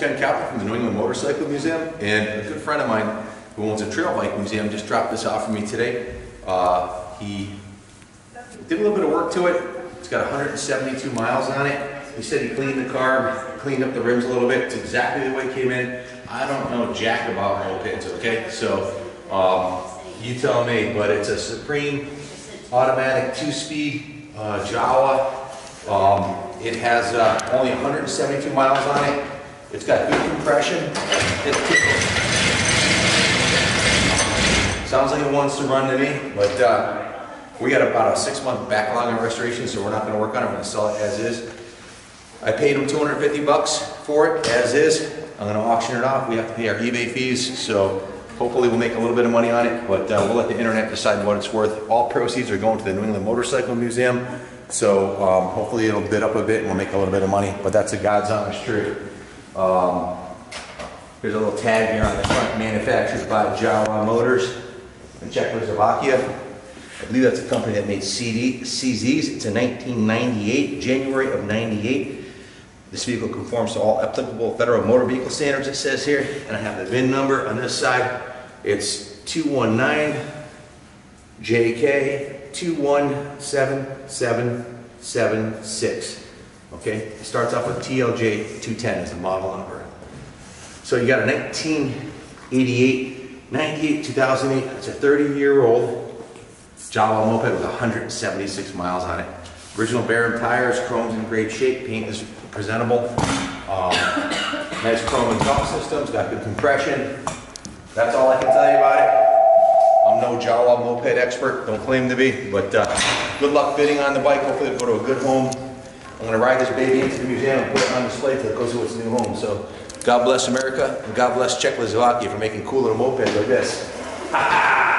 Ken Kaplan from the New England Motorcycle Museum, and a good friend of mine who owns a trail bike museum just dropped this off for me today. Uh, he did a little bit of work to it. It's got 172 miles on it. He said he cleaned the car, cleaned up the rims a little bit. It's exactly the way it came in. I don't know jack about mopeds, okay? So um, you tell me, but it's a Supreme automatic two-speed uh, Jawa. Um, it has uh, only 172 miles on it. It's got good compression. It sounds like it wants to run to me, but uh, we got about a six-month backlog on restoration, so we're not going to work on it. We're going to sell it as is. I paid him 250 bucks for it as is. I'm going to auction it off. We have to pay our eBay fees, so hopefully we'll make a little bit of money on it, but uh, we'll let the internet decide what it's worth. All proceeds are going to the New England Motorcycle Museum, so um, hopefully it'll bid up a bit and we'll make a little bit of money, but that's a God's honest truth. Um, There's a little tag here on the front, manufactured by Jawa Motors in Czechoslovakia. I believe that's a company that made CD, CZs. It's a 1998, January of 98. This vehicle conforms to all applicable federal motor vehicle standards, it says here. And I have the VIN number on this side. It's 219JK 217776. Okay, it starts off with TLJ 210 as the model number. So you got a 1988, 98, 2008, it's a 30 year old Jawa moped with 176 miles on it. Original Barum tires, chrome's in great shape, paint is presentable. Um, nice chrome exhaust systems, got good compression. That's all I can tell you about it. I'm no Jawa moped expert, don't claim to be, but uh, good luck bidding on the bike. Hopefully it'll go to a good home. I'm gonna ride this baby into the museum and put it on display till it goes to its new home. So God bless America and God bless Czechoslovakia for making cool little mopeds like this.